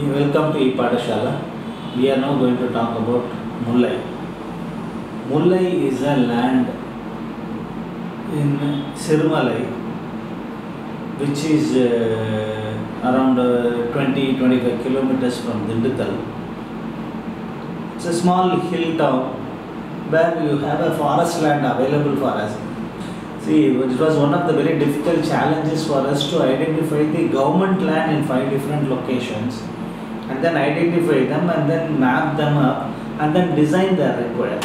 Welcome to ePathshala. We are now going to talk about Mullai. Mullai is a land in Sirumalai which is uh, around uh, 20 25 kilometers from Dindigul. It's a small hill town where you have a forest land available for us. See, it was one of the very difficult challenges for us to identify the government land in five different locations and then identify them and then map them up and then design the required.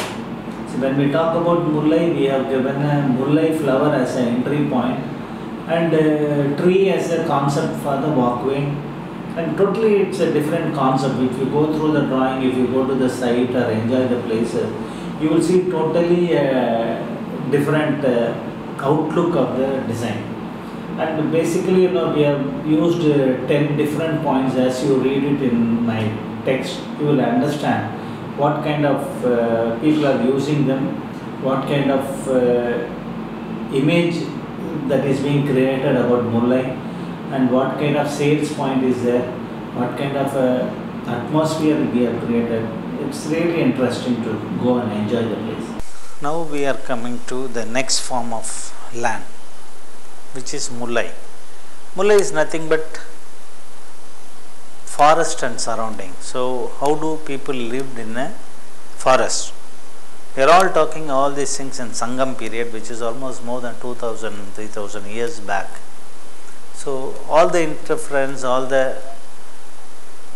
So when we talk about Mullai, we have given a Mullai flower as an entry point and a tree as a concept for the walkway. And totally it's a different concept. If you go through the drawing, if you go to the site or enjoy the places, you will see totally a different uh, outlook of the design. And basically, you know, we have used uh, 10 different points as you read it in my text, you will understand what kind of uh, people are using them, what kind of uh, image that is being created about Mullai, and what kind of sales point is there, what kind of uh, atmosphere we have created. It's really interesting to go and enjoy the place. Now we are coming to the next form of land, which is Mullai. Mullai is nothing but forest and surrounding. So, how do people lived in a forest? We are all talking all these things in Sangam period, which is almost more than 2000, 3000 years back. So, all the interference, all the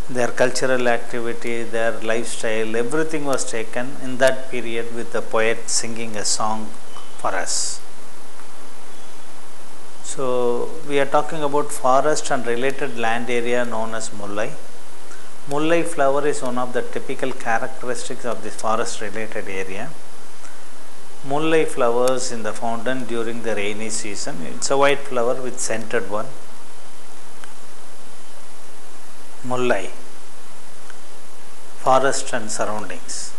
their cultural activity, their lifestyle, everything was taken in that period with the poet singing a song for us. So, we are talking about forest and related land area known as Mullai. Mullai flower is one of the typical characteristics of this forest related area. Mullai flowers in the fountain during the rainy season. It's a white flower with scented one. Mullai, forest and surroundings.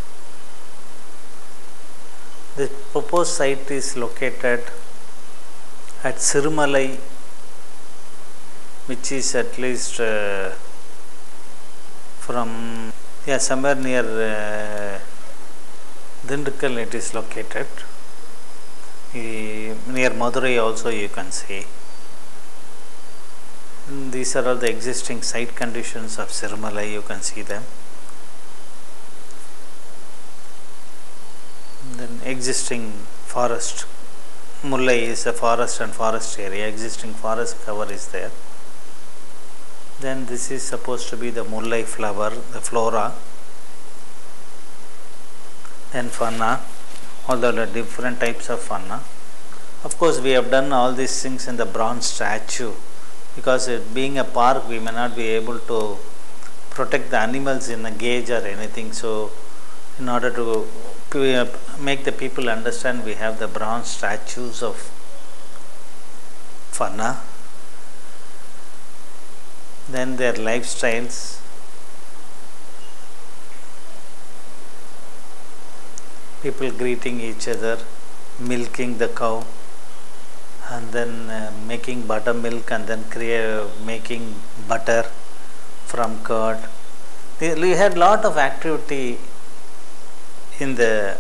The proposed site is located at Sirumalai, which is at least uh, from yeah somewhere near uh, Dindigul it is located. Near Madurai also you can see. These are all the existing site conditions of Sirumalai, you can see them. Then existing forest. Mullai is a forest and forest area, existing forest cover is there. Then this is supposed to be the Mullai flower, the flora. Then fauna, all the different types of fauna. Of course, we have done all these things in the bronze statue because it being a park, we may not be able to protect the animals in a cage or anything. So, in order to make the people understand, we have the bronze statues of fauna. Then their lifestyles. People greeting each other, milking the cow, and then uh, making buttermilk, and then create, making butter from curd. We had lot of activity in the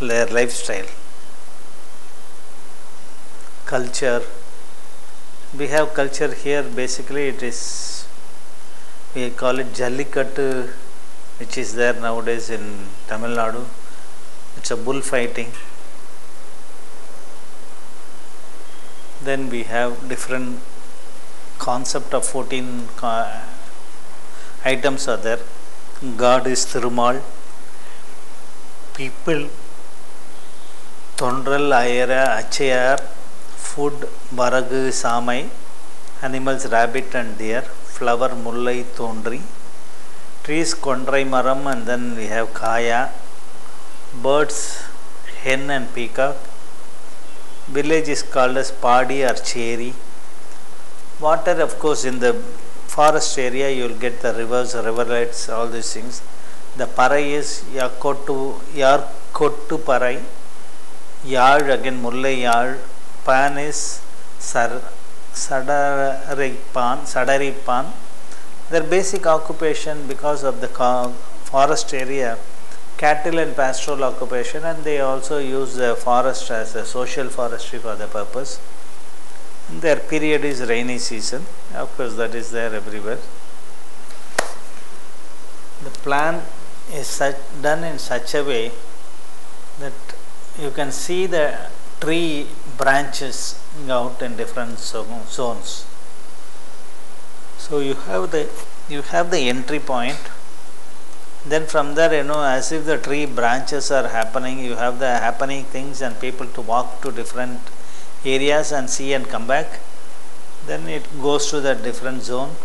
their lifestyle. Culture. We have culture here basically it is we call it jallikattu which is there nowadays in tamil nadu. It's a bullfighting then we have different concept of 14 uh, items are there. God is thirumal people, Tondral Ayara Achayar, food Baragu Samai, animals rabbit and deer, flower Mullai Tondri, trees Kondrai Maram and then we have Kaya, birds hen and peacock, village is called as Padi or Cherry, water of course in the forest area you will get the rivers, riverlets, all these things. The parai is Yakotu, Yarkotu parai. yard again Mullai yard Pan is Sar, Sadaripan, Sadaripan. Their basic occupation because of the forest area, cattle and pastoral occupation and they also use the forest as a social forestry for the purpose. Their period is rainy season, of course that is there everywhere. The plan is such, done in such a way that you can see the tree branches out in different zones. So you have the you have the entry point. Then from there, you know, as if the tree branches are happening, you have the happening things and people to walk to different areas and see and come back. Then it goes to the different zone.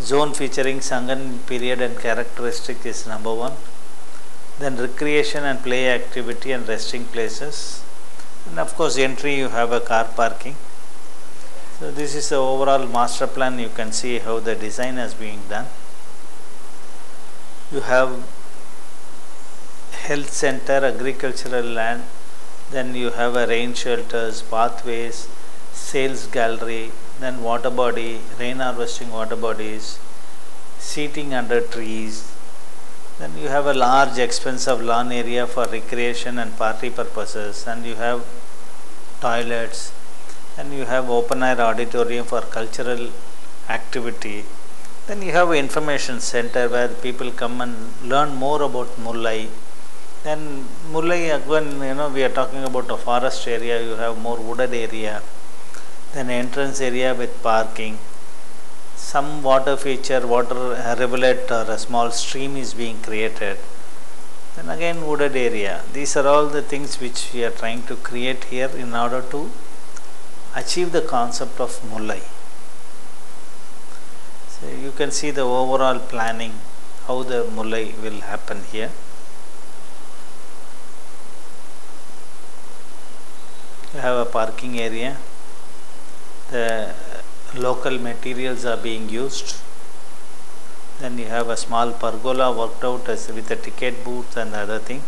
Zone featuring Sangam period and characteristic is number one. Then recreation and play activity and resting places. And of course, entry you have a car parking. So this is the overall master plan. You can see how the design has been done. You have health center, agricultural land, then you have a rain shelters, pathways, sales gallery, then water body, rain harvesting water bodies, seating under trees. Then you have a large expensive lawn area for recreation and party purposes, and you have toilets, and you have open air auditorium for cultural activity. Then you have information center where people come and learn more about Mullai. Then Mullai again, you know, we are talking about a forest area. You have more wooded area. Then entrance area with parking. Some water feature, water rivulet or a small stream is being created. Then again wooded area. These are all the things which we are trying to create here in order to achieve the concept of Mullai. So you can see the overall planning, how the Mullai will happen here. You have a parking area. The local materials are being used. Then you have a small pergola worked out as with a ticket booth and other thing.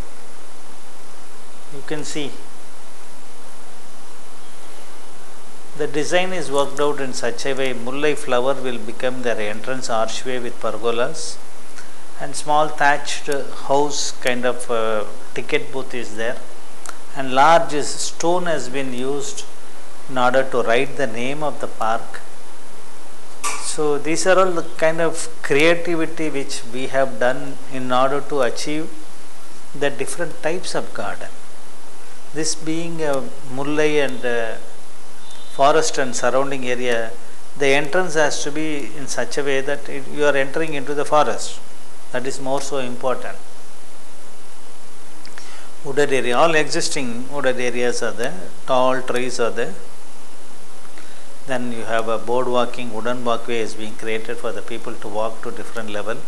You can see The design is worked out in such a way Mullai flower will become their entrance archway with pergolas and small thatched house kind of uh, ticket booth is there and large stone has been used in order to write the name of the park. So these are all the kind of creativity which we have done in order to achieve the different types of garden. This being a Mullai and uh, forest and surrounding area, the entrance has to be in such a way that it, you are entering into the forest. That is more so important. Wooded area, all existing wooded areas are there, tall trees are there. Then you have a board walking, wooden walkway is being created for the people to walk to different level.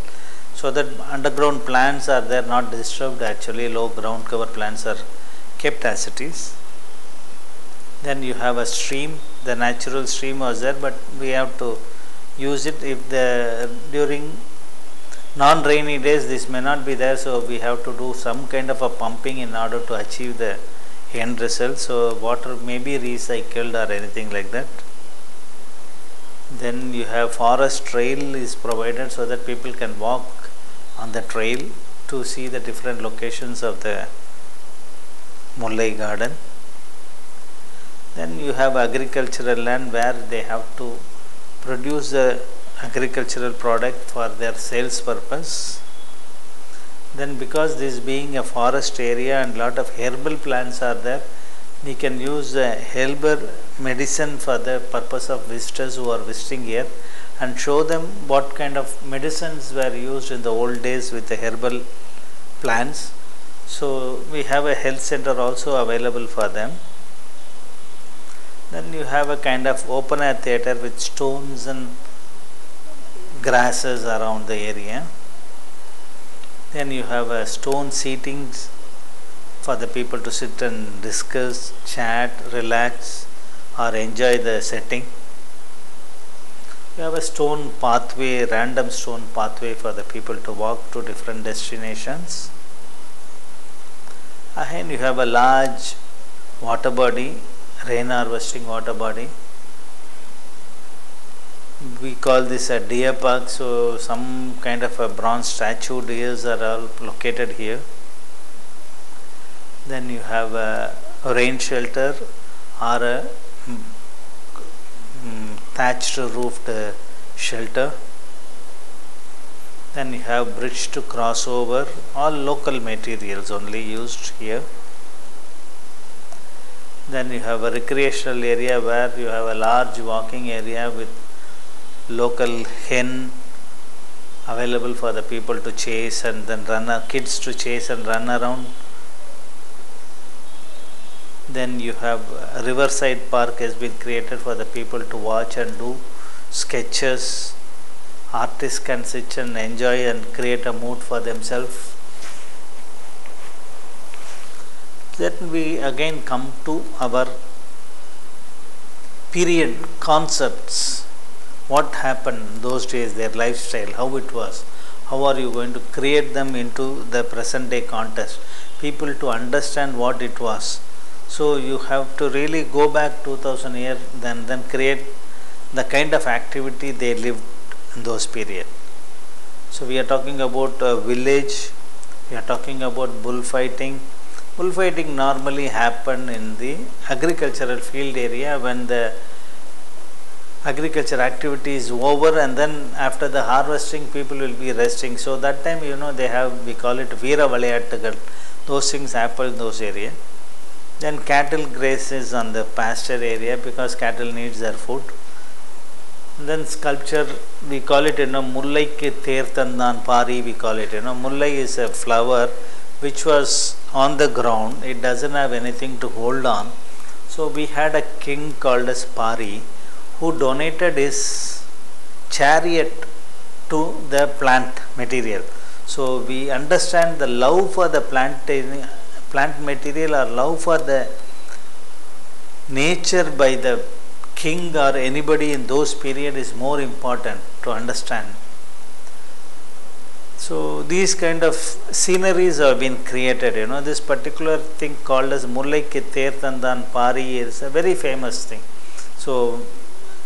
So that underground plants are there, not disturbed actually, low ground cover plants are kept as it is. Then you have a stream the natural stream was there but we have to use it. If the during non rainy days this may not be there so we have to do some kind of a pumping in order to achieve the end result. So water may be recycled or anything like that then you have forest trail is provided so that people can walk on the trail to see the different locations of the Mullai garden then you have agricultural land where they have to produce the agricultural product for their sales purpose. Then because this being a forest area and lot of herbal plants are there, we can use herbal medicine for the purpose of visitors who are visiting here and show them what kind of medicines were used in the old days with the herbal plants. So we have a health center also available for them. Then you have a kind of open air theatre with stones and grasses around the area. Then you have a stone seatings for the people to sit and discuss, chat, relax, or enjoy the setting. You have a stone pathway, random stone pathway for the people to walk to different destinations. Again, you have a large water body rain harvesting water body. we call this a deer park so some kind of a bronze statue deers are all located here then you have a rain shelter or a mm, thatched roofed shelter. Then you have bridge to cross over all local materials only used here. Then you have a recreational area where you have a large walking area with local hen available for the people to chase and then run kids to chase and run around then you have a riverside park has been created for the people to watch and do sketches. Artists can sit and enjoy and create a mood for themselves. Then we again come to our period concepts. What happened those days their lifestyle how it was? How are you going to create them into the present day contest? People to understand what it was so you have to really go back 2000 years then then create the kind of activity they lived in those period. So we are talking about a village we are talking about bullfighting. Bullfighting normally happen in the agricultural field area when the agriculture activity is over and then after the harvesting people will be resting. So that time you know they have we call it veera valayattugal those things happen in those area then cattle grazes on the pasture area because cattle needs their food. Then sculpture we call it you know mullai ke teerthandan pari we call it you know. Mullai is a flower which was on the ground. It doesn't have anything to hold on. So we had a king called as pari who donated his chariot to the plant material. So we understand the love for the plant plant material or love for the nature by the king or anybody in those period is more important to understand. So these kind of sceneries have been created you know this particular thing called as mullai ke teerthandan pari is a very famous thing. So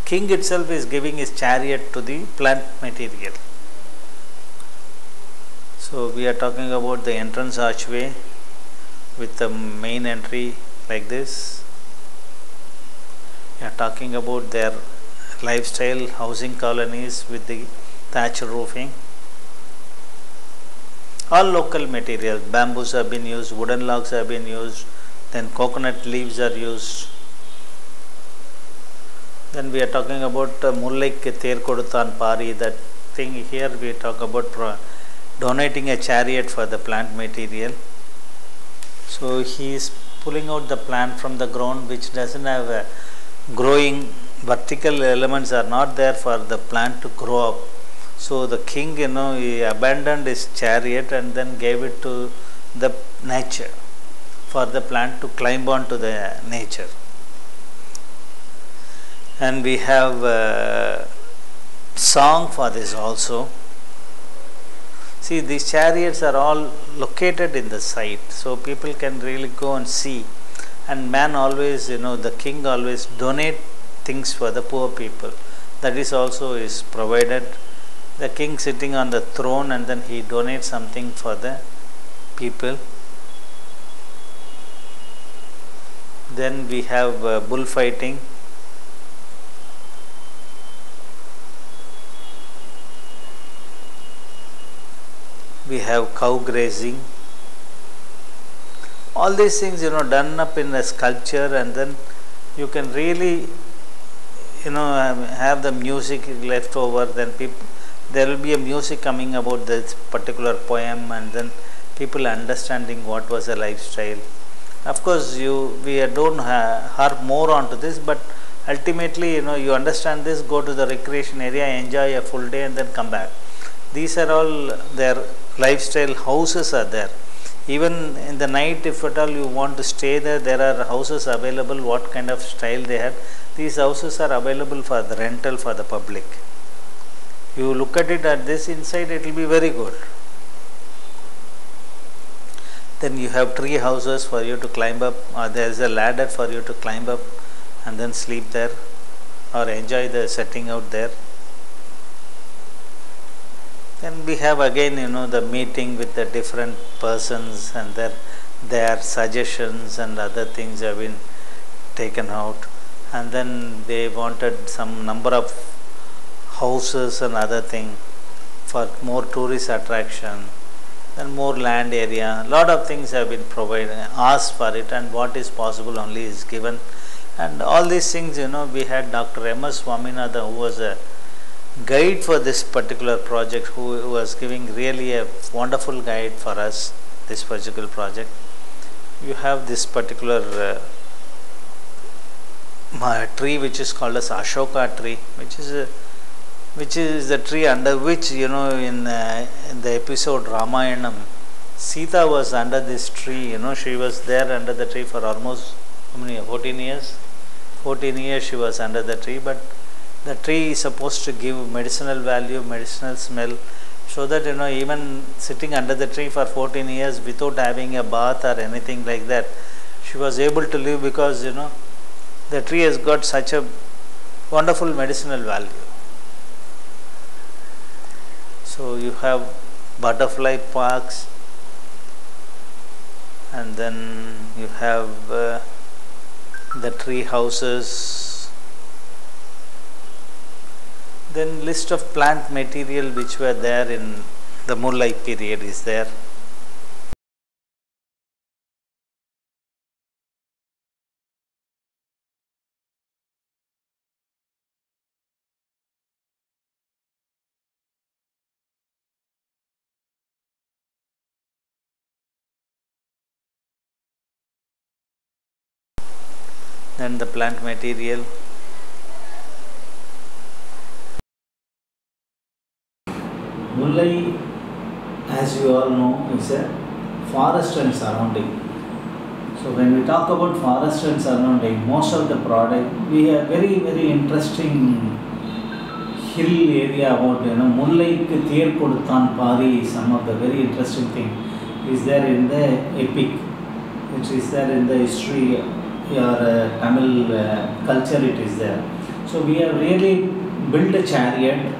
king itself is giving his chariot to the plant material. So we are talking about the entrance archway with the main entry like this. We are talking about their lifestyle housing colonies with the thatch roofing. All local materials bamboos have been used wooden logs have been used then coconut leaves are used. Then we are talking about uh, mullai ter koduthan pari that thing here we talk about donating a chariot for the plant material so he is pulling out the plant from the ground which doesn't have a growing vertical elements are not there for the plant to grow up. So the king you know he abandoned his chariot and then gave it to the nature for the plant to climb on to the nature. And we have a song for this also see these chariots are all located in the site so people can really go and see. And man always you know the king always donate things for the poor people. That is also is provided. The king sitting on the throne and then he donates something for the people. Then we have uh, bullfighting we have cow grazing. All these things you know done up in a sculpture and then you can really you know have the music left over then people there will be a music coming about this particular poem and then people understanding what was a lifestyle. Of course you we don't ha- harp more onto this but ultimately you know you understand this go to the recreation area enjoy a full day and then come back. These are all their lifestyle houses are there. Even in the night if at all you want to stay there there are houses available what kind of style they have. These houses are available for the rental for the public. You look at it at this inside it will be very good. Then you have tree houses for you to climb up uh, or there is a ladder for you to climb up and then sleep there or enjoy the setting out there Then we have again, you know, the meeting with the different persons and their their suggestions and other things have been taken out. And then they wanted some number of houses and other thing for more tourist attraction and more land area. lot of things have been provided, asked for it, and what is possible only is given. And all these things, you know, we had Dr. M. S. Swaminathan, who was a guide for this particular project, who was giving really a wonderful guide for us, this particular project. You have this particular uh, tree which is called as Ashoka tree, which is a which is the tree under which you know in, uh, in the episode Ramayanam, Sita was under this tree. You know she was there under the tree for almost how many 14 years. 14 years she was under the tree, but the tree is supposed to give medicinal value, medicinal smell, so that you know even sitting under the tree for 14 years without having a bath or anything like that, she was able to live because you know the tree has got such a wonderful medicinal value. So you have butterfly parks and then you have uh, the tree houses then list of plant material which were there in the Mullai period is there. Then the plant material Mullai, as you all know, is a forest and surrounding. So when we talk about forest and surrounding, most of the product, we have very, very interesting hill area about, you know, Mullaikku Thirkoduthan Pari, some of the very interesting thing is there in the epic, which is there in the history your uh, Tamil uh, culture it is there. So we have really built a chariot,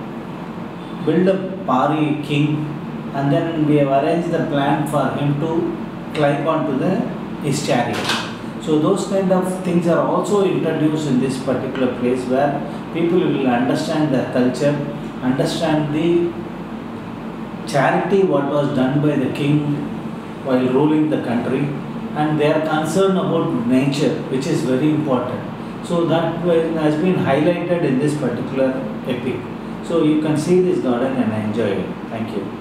built a Pari king, and then we have arranged the plan for him to climb onto the his chariot. So those kind of things are also introduced in this particular place where people will understand the culture, understand the charity what was done by the king while ruling the country and they are concerned about nature which is very important so that has been highlighted in this particular epic so you can see this garden and enjoy it. Thank you